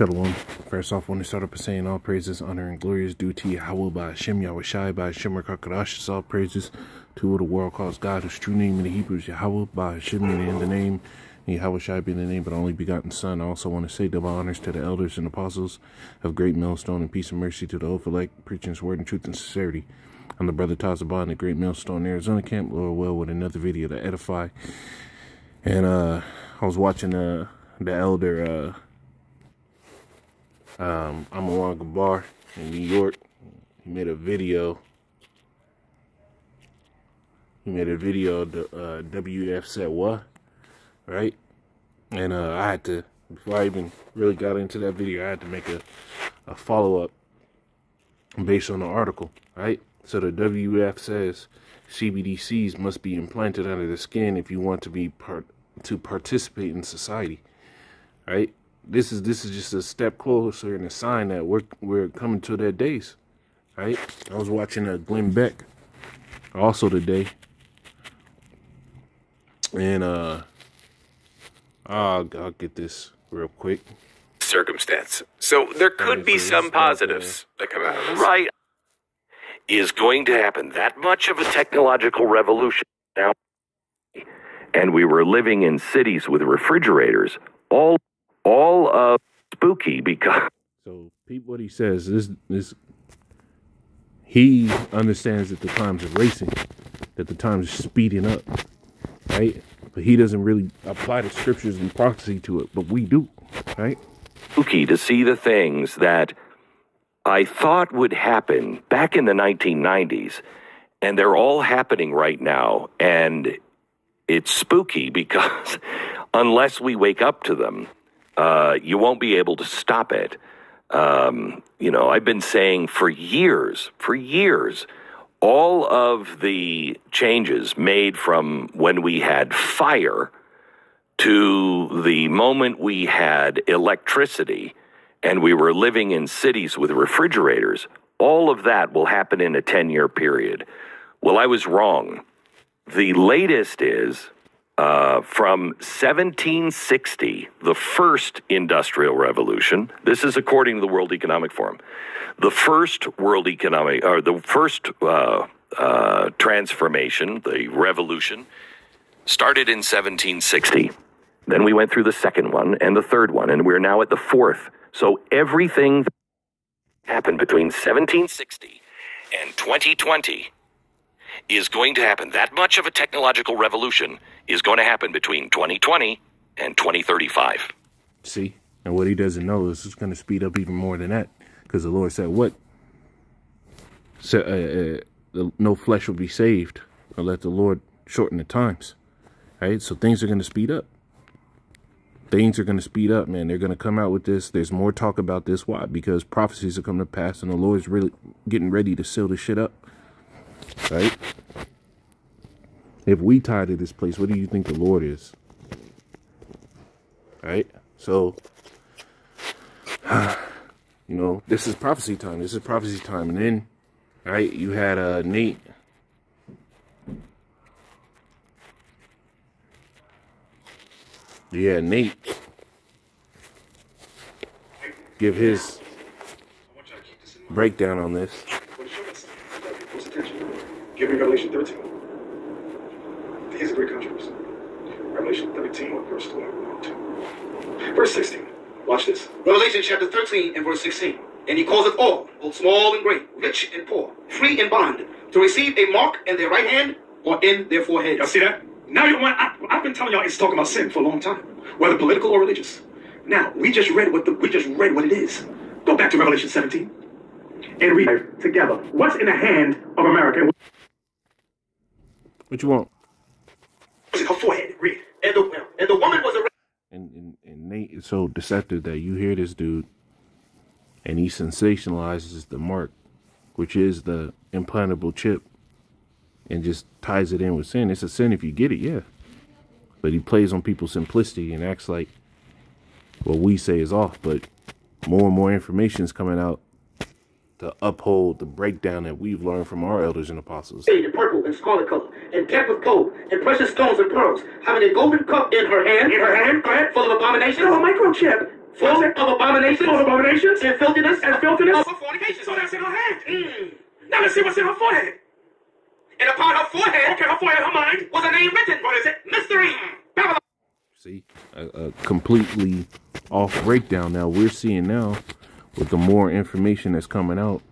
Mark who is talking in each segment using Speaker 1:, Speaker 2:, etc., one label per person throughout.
Speaker 1: Shalom. First off, I want to start up by saying all praises, honor, and glory is due to Yahweh by Hashem Yahweh Shai by Hashem Rakakadash. All praises to the world calls God, whose true name in the Hebrews, Yahweh by Hashem in the name, and Yahweh Shai being the name, but only begotten Son. I also want to say double honors to the elders and apostles of Great Millstone and peace and mercy to the oath elect, preaching his word in truth and sincerity. I'm the brother Tazabah in the Great Millstone, Arizona camp, Lord well, with another video to edify. And uh, I was watching uh, the elder. Uh, um, I'm along a in New York. He made a video. He made a video. The uh, WF said what, right? And uh, I had to before I even really got into that video, I had to make a a follow up based on the article, right? So the WF says CBDCs must be implanted under the skin if you want to be part to participate in society, right? This is this is just a step closer and a sign that we're we're coming to that days, right? I was watching a uh, Glenn Beck also today, and uh, I'll I'll get this real quick.
Speaker 2: Circumstance. So there could be some positives that come out of this. Right. Is going to happen. That much of a technological revolution now. And we were living in cities with refrigerators all all of spooky because.
Speaker 1: So, Pete, what he says is this: he understands that the times are racing, that the times are speeding up, right? But he doesn't really apply the scriptures and prophecy to it, but we do, right?
Speaker 2: Spooky to see the things that I thought would happen back in the 1990s, and they're all happening right now. And it's spooky because unless we wake up to them, uh, you won't be able to stop it. Um, you know, I've been saying for years, for years, all of the changes made from when we had fire to the moment we had electricity and we were living in cities with refrigerators, all of that will happen in a 10 year period. Well, I was wrong. The latest is uh, from 1760, the first industrial revolution. This is according to the World Economic Forum. The first World Economic, or the first uh, uh, transformation, the revolution, started in 1760. Then we went through the second one and the third one, and we're now at the fourth. So everything that happened between 1760 and 2020 is going to happen. That much of a technological revolution is going to happen between 2020 and 2035.
Speaker 1: See? And what he doesn't know is it's going to speed up even more than that. Because the Lord said, what? So, uh, uh, no flesh will be saved. Or let the Lord shorten the times. Right? So things are going to speed up. Things are going to speed up, man. They're going to come out with this. There's more talk about this. Why? Because prophecies are coming to pass and the Lord's really getting ready to seal this shit up. Right? If we tie to this place, what do you think the Lord is? Right? So, you know, this is prophecy time. This is prophecy time. And then, right, you had uh, Nate. Yeah, Nate. Give his breakdown on this.
Speaker 3: Give me Revelation 13. Here's a great controversy. Revelation 13, verse 12. Verse 16. Watch this. Revelation chapter 13 and verse 16. And he calls it all, both small and great, rich and poor, free and bond, to receive a mark in their right hand or in their forehead. Y'all see that? Now you want I, I've been telling y'all it's talking about sin for a long time, whether political or religious. Now we just read what the we just read what it is. Go back to Revelation 17 and read together. What's in the hand of America?
Speaker 1: What you want?
Speaker 3: Her forehead, read. And the, and the woman was a.
Speaker 1: And, and, and Nate is so deceptive that you hear this dude and he sensationalizes the mark, which is the implantable chip, and just ties it in with sin. It's a sin if you get it, yeah. But he plays on people's simplicity and acts like what we say is off. But more and more information is coming out to uphold the breakdown that we've learned from our elders and apostles.
Speaker 3: In purple and scarlet color, and capped with gold, and precious stones and pearls, having a golden cup in her hand, in her hand, full of abominations. No, a microchip. full of abominations,
Speaker 4: full of abominations
Speaker 3: and filthiness,
Speaker 4: and filthiness.
Speaker 3: of her fornication.
Speaker 4: So that's in her hand.
Speaker 3: Mm.
Speaker 4: Now let's see what's in her forehead.
Speaker 3: And upon her forehead
Speaker 4: Okay, her forehead, her mind.
Speaker 3: was a name written.
Speaker 4: What is it?
Speaker 3: Mystery.
Speaker 4: Babylon.
Speaker 1: See, a, a completely off breakdown. Now we're seeing now with the more information that's coming out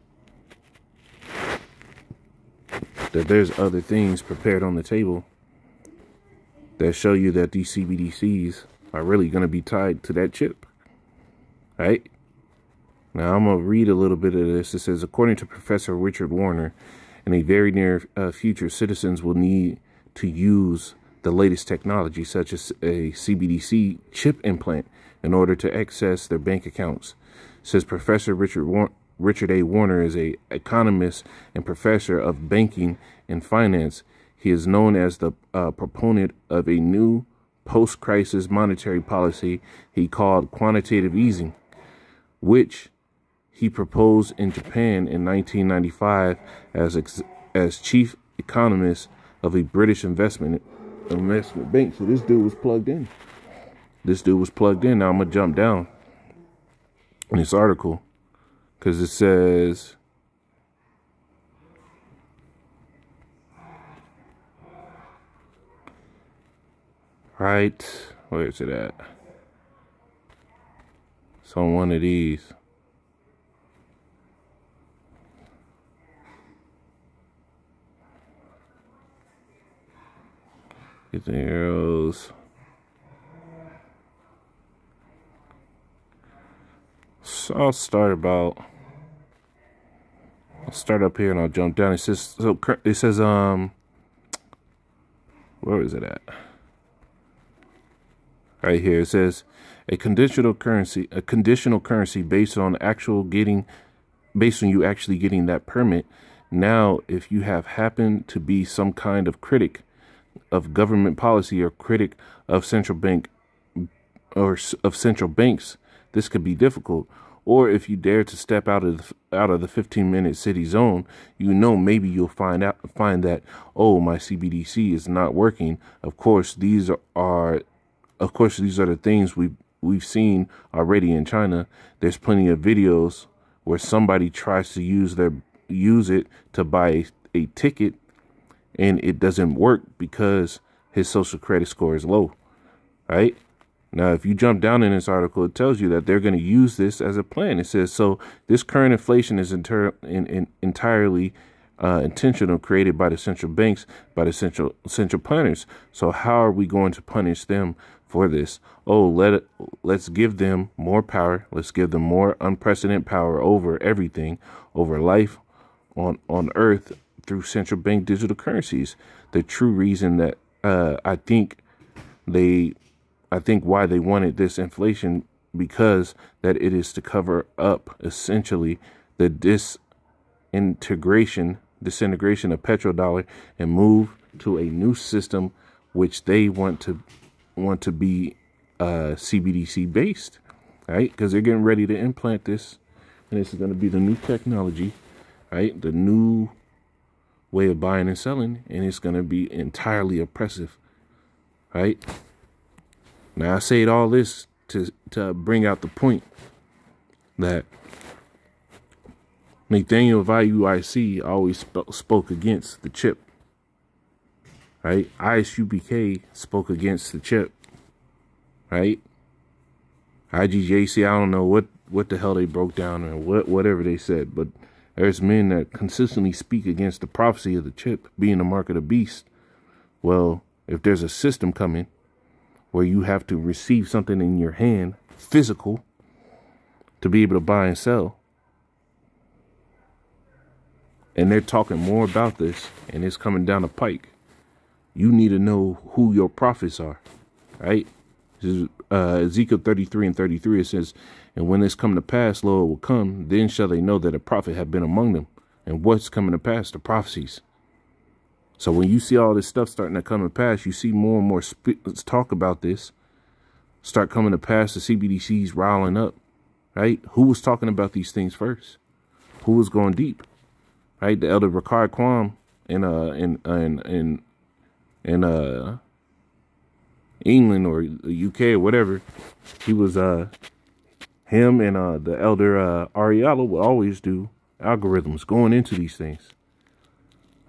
Speaker 1: that there's other things prepared on the table that show you that these CBDCs are really going to be tied to that chip. Right? Now I'm going to read a little bit of this. It says, according to Professor Richard Werner, in a very near uh, future, citizens will need to use the latest technology, such as a CBDC chip implant, in order to access their bank accounts. Says Professor Richard War- Richard A. Werner is a economist and professor of banking and finance. He is known as the uh, proponent of a new post-crisis monetary policy he called quantitative easing, which he proposed in Japan in 1995 as as chief economist of a British investment investment bank. So this dude was plugged in. This dude was plugged in. Now I'm gonna jump down in this article because it says. Right, where is it at? It's on one of these. Get the arrows. So I'll start about. I'll start up here and I'll jump down. It says so. It says um. Where is it at? Right here. It says a conditional currency, a conditional currency based on actual getting, based on you actually getting that permit. Now, if you have happened to be some kind of critic of government policy or critic of central bank or of central banks, this could be difficult. Or if you dare to step out of the, out of the 15 minute city zone, you know maybe you'll find out find that oh my CBDC is not working. Of course, these are, of course these are the things we we've seen already in China. There's plenty of videos where somebody tries to use their use it to buy a ticket and it doesn't work because his social credit score is low. Right? Now, if you jump down in this article, it tells you that they're going to use this as a plan. It says so. This current inflation is inter- in, in, entirely uh, intentional, created by the central banks, by the central central planners. So, how are we going to punish them for this? Oh, let let's give them more power. Let's give them more unprecedented power over everything, over life on on Earth through central bank digital currencies. The true reason that uh, I think they I think why they wanted this inflation because that it is to cover up essentially the disintegration, disintegration of petrodollar and move to a new system which they want to want to be uh, CBDC based, right? Because they're getting ready to implant this, and this is going to be the new technology, right? The new way of buying and selling, and it's going to be entirely oppressive, right? Now I say all this to to bring out the point that Nathaniel Vayu IC always sp- spoke against the chip. Right? ISUPK spoke against the chip. Right? IGJC, I don't know what, what the hell they broke down or what whatever they said, but there's men that consistently speak against the prophecy of the chip being the mark of the beast. Well, if there's a system coming where you have to receive something in your hand, physical, to be able to buy and sell. And they're talking more about this, and it's coming down the pike. You need to know who your prophets are, right? This is uh, Ezekiel 33 and 33. It says, And when this come to pass, lo, it will come, then shall they know that a prophet have been among them. And what's coming to pass? The prophecies. So when you see all this stuff starting to come to pass, you see more and more sp- talk about this start coming to pass. The CBDCs riling up, right? Who was talking about these things first? Who was going deep, right? The elder Ricard Quam in uh in in in in uh England or the UK or whatever, he was uh him and uh, the elder uh, Ariella will always do algorithms going into these things.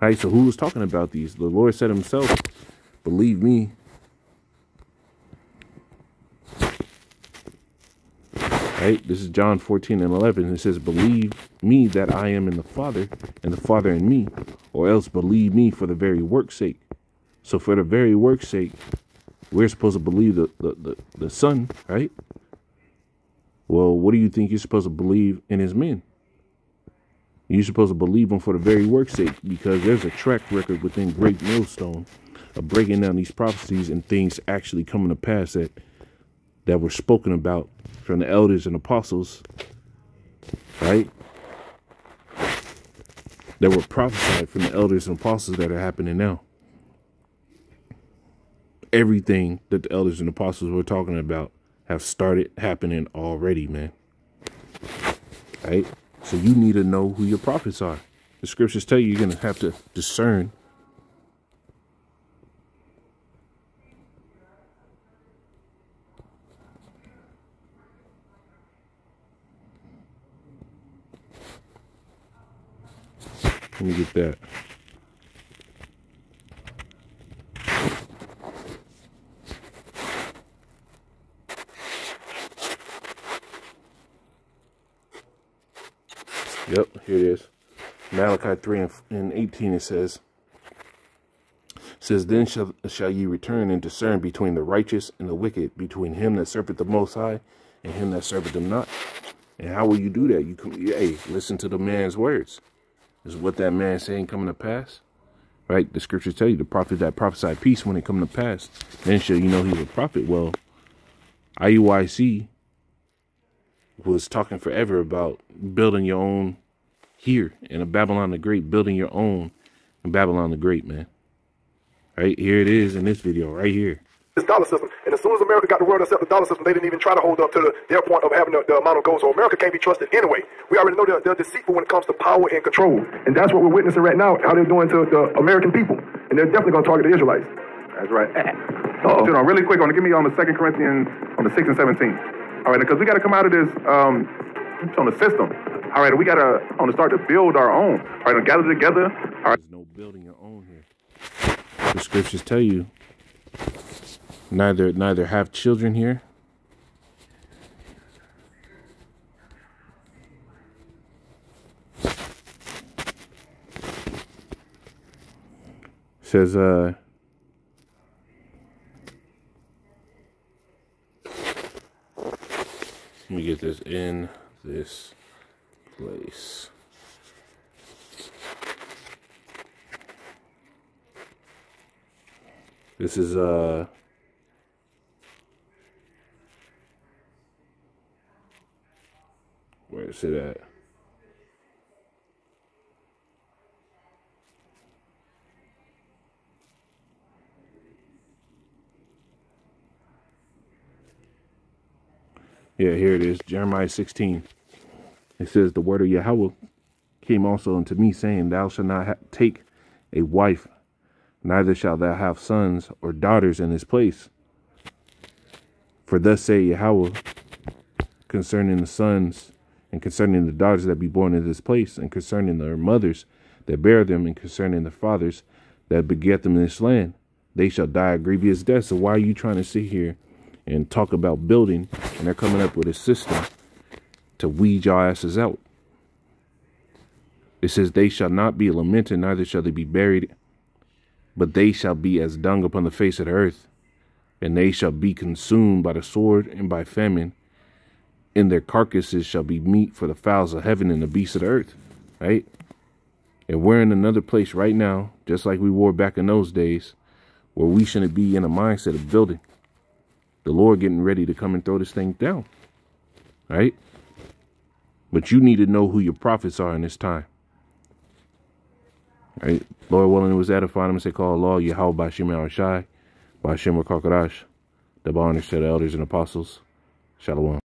Speaker 1: Right, so who was talking about these? The Lord said himself, believe me. Right, this is John 14 and 11. It says, believe me that I am in the Father and the Father in me, or else believe me for the very work's sake. So for the very work's sake, we're supposed to believe the, the, the, the Son, right? Well, what do you think you're supposed to believe in his men? You're supposed to believe them for the very work's sake because there's a track record within Great Millstone of breaking down these prophecies and things actually coming to pass that that were spoken about from the elders and apostles, right? That were prophesied from the elders and apostles that are happening now. Everything that the elders and apostles were talking about have started happening already, man. Right? So you need to know who your prophets are. The scriptures tell you you're going to have to discern. Let me get that. Yep, here it is. Malachi 3 and 18 it says, says, Then shall, shall ye return and discern between the righteous and the wicked, between him that serveth the Most High and him that serveth them not. And how will you do that? You come, hey, listen to the man's words. Is what that man saying coming to pass? Right? The scriptures tell you the prophet that prophesied peace when it come to pass. Then shall you know he's a prophet. Well, IUIC was talking forever about building your own here in a Babylon the Great, building your own in Babylon the Great, man. Right here it is in this video, right here.
Speaker 5: This dollar system, and as soon as America got the world to accept the dollar system, they didn't even try to hold up to the, their point of having the, the amount of gold. So America can't be trusted anyway. We already know they're, they're deceitful when it comes to power and control, and that's what we're witnessing right now. How they're doing to the American people, and they're definitely going to target the Israelites.
Speaker 6: That's right. Uh-oh. Hold on, really quick. On, give me um, on the Second Corinthians on the six and seventeen. All right, because we got to come out of this um, on the system. All right, we got to on to start to build our own. All right, gather together. All right.
Speaker 1: There's no building your own here. The scriptures tell you neither neither have children here. Says uh Let me get this in this place. This is uh where is it at? Yeah, here it is, Jeremiah 16. It says, The word of Yahweh came also unto me, saying, Thou shalt not take a wife, neither shalt thou have sons or daughters in this place. For thus say Yahweh concerning the sons and concerning the daughters that be born in this place, and concerning their mothers that bear them, and concerning the fathers that beget them in this land. They shall die a grievous death. So why are you trying to sit here and talk about building, and they're coming up with a system to weed your asses out. It says, They shall not be lamented, neither shall they be buried, but they shall be as dung upon the face of the earth, and they shall be consumed by the sword and by famine. and their carcasses shall be meat for the fowls of heaven and the beasts of the earth. Right? And we're in another place right now, just like we were back in those days, where we shouldn't be in a mindset of building the Lord getting ready to come and throw this thing down. Right? But you need to know who your prophets are in this time. Right? Lord willing, it was edifying. I'm say, call Allah Yahweh Bashim al Shai, Bashim Kakarash, the honors to the elders and apostles. Shalom.